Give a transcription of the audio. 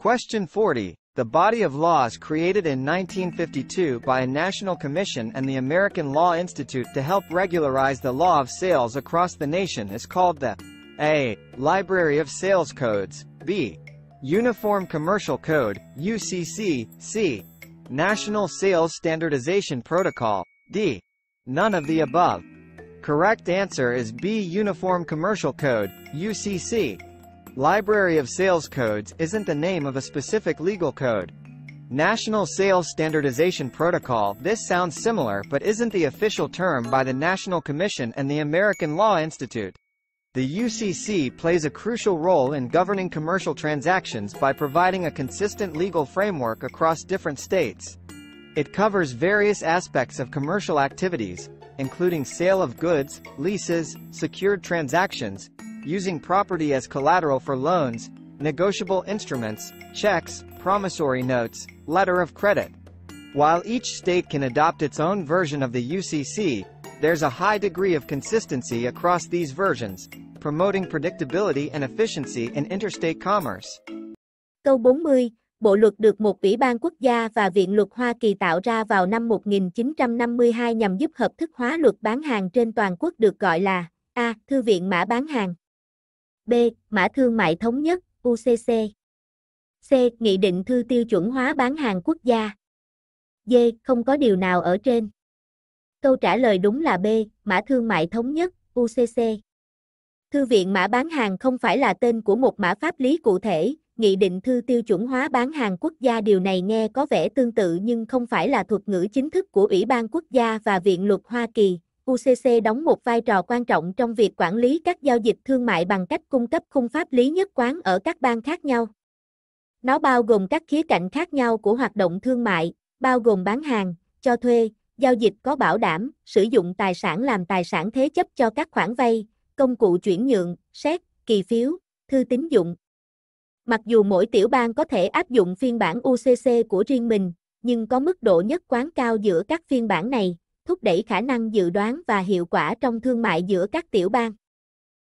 Question 40. The body of laws created in 1952 by a national commission and the American Law Institute to help regularize the law of sales across the nation is called the A. Library of Sales Codes, B. Uniform Commercial Code, UCC, C. National Sales Standardization Protocol, D. None of the above. Correct answer is B. Uniform Commercial Code, UCC. Library of Sales Codes isn't the name of a specific legal code. National Sales Standardization Protocol This sounds similar but isn't the official term by the National Commission and the American Law Institute. The UCC plays a crucial role in governing commercial transactions by providing a consistent legal framework across different states. It covers various aspects of commercial activities, including sale of goods, leases, secured transactions, using property as collateral for loans, negotiable instruments, checks, promissory notes, letter of credit. While each state can adopt its own version of the UCC, there's a high degree of consistency across these versions, promoting predictability and efficiency in interstate commerce. Câu 40, Bộ luật được một ủy ban quốc gia và Viện luật Hoa Kỳ tạo ra vào năm 1952 nhằm giúp hợp thức hóa luật bán hàng trên toàn quốc được gọi là A. Thư viện mã bán hàng B. Mã thương mại thống nhất, UCC. C. Nghị định thư tiêu chuẩn hóa bán hàng quốc gia. D. Không có điều nào ở trên. Câu trả lời đúng là B. Mã thương mại thống nhất, UCC. Thư viện mã bán hàng không phải là tên của một mã pháp lý cụ thể, Nghị định thư tiêu chuẩn hóa bán hàng quốc gia điều này nghe có vẻ tương tự nhưng không phải là thuật ngữ chính thức của Ủy ban Quốc gia và Viện luật Hoa Kỳ. UCC đóng một vai trò quan trọng trong việc quản lý các giao dịch thương mại bằng cách cung cấp khung pháp lý nhất quán ở các bang khác nhau. Nó bao gồm các khía cạnh khác nhau của hoạt động thương mại, bao gồm bán hàng, cho thuê, giao dịch có bảo đảm, sử dụng tài sản làm tài sản thế chấp cho các khoản vay, công cụ chuyển nhượng, xét, kỳ phiếu, thư tín dụng. Mặc dù mỗi tiểu bang có thể áp dụng phiên bản UCC của riêng mình, nhưng có mức độ nhất quán cao giữa các phiên bản này, thúc đẩy khả năng dự đoán và hiệu quả trong thương mại giữa các tiểu bang.